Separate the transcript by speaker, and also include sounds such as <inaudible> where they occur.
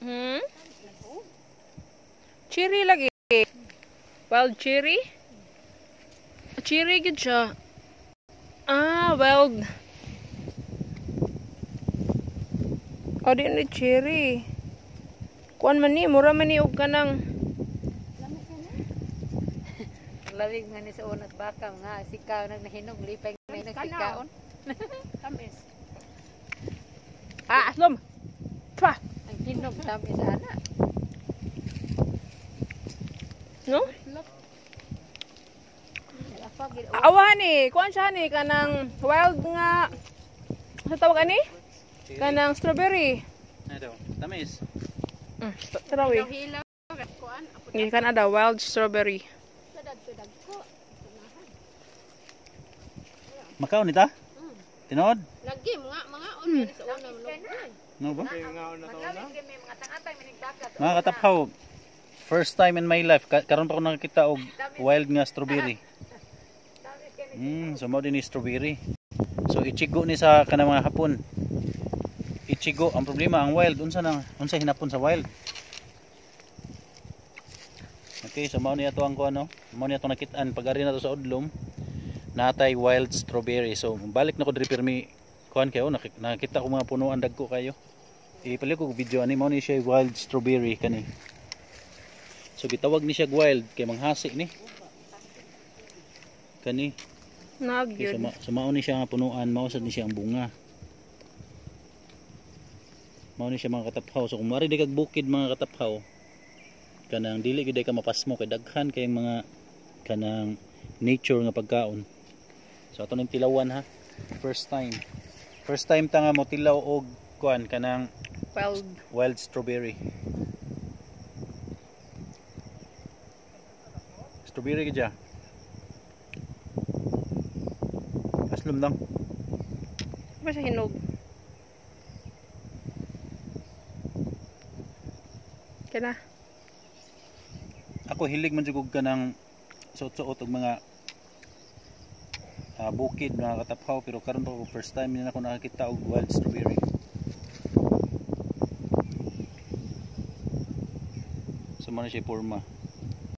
Speaker 1: Hmm? Cherry lagi. Wild cherry? Cherry gid siya. Ah, wild. O di ni cherry. Kuan man ni, mura man ni og kanang
Speaker 2: Lamig nga ni sa unat baka nga sikaw nang nahinog lipay nga nang sikaon.
Speaker 3: Tamis. <laughs>
Speaker 1: Ah, aslom. Pa.
Speaker 2: Ang hinog dami sa ana.
Speaker 1: No?
Speaker 2: Apa gid
Speaker 1: Awa ni, kuan siya ni kanang wild nga sa tawag ani? Kanang strawberry.
Speaker 4: Ito, tamis.
Speaker 1: Mm, tarawi.
Speaker 3: Hilaw. Kuan. Apo
Speaker 1: Hindi ka na daw, wild strawberry.
Speaker 4: Makaw nita? Tinod?
Speaker 3: Lagi mga mga on mm. sa loob.
Speaker 4: No ba?
Speaker 2: Mga
Speaker 4: kataphaw, first time in my life, ka karon pa ako nakakita og wild nga strawberry. Mm, so mao din ni strawberry. So ichigo ni sa kanang mga hapon. Ichigo, ang problema ang wild unsa nang unsa hinapon sa wild. Okay, so mao ni ato ang kuano, mao ni ato nakitaan pag ari na to sa udlom. Natay wild strawberry. So balik na ko diri pirmi kuan kayo nakita ko mga punuan dagko kayo. Ipali ko video ani mao ni siya wild strawberry kani. So gitawag ni siya wild kay manghasi ni. Kani.
Speaker 1: Nag
Speaker 4: Okay, so,
Speaker 1: yun.
Speaker 4: ma- so mao ni siya nga punuan, mao sad ni siya ang bunga. Mao ni siya mga kataphaw. So kung mari di kag bukid mga kataphaw, kanang dili gid ka mapasmo kay daghan kay mga kanang nature nga pagkaon. So ato ning tilawan ha. First time. First time ta nga mo tilaw og kuan kanang
Speaker 1: Wild.
Speaker 4: wild strawberry. Strawberry gid siya. Aslum lang.
Speaker 1: Ba siya hinog? Kana.
Speaker 4: Ako hilig man jud ka ng suot-suot og mga ah, bukid mga kataphaw pero karon pa ko first time na ako nakakita og wild strawberry. So man siya porma.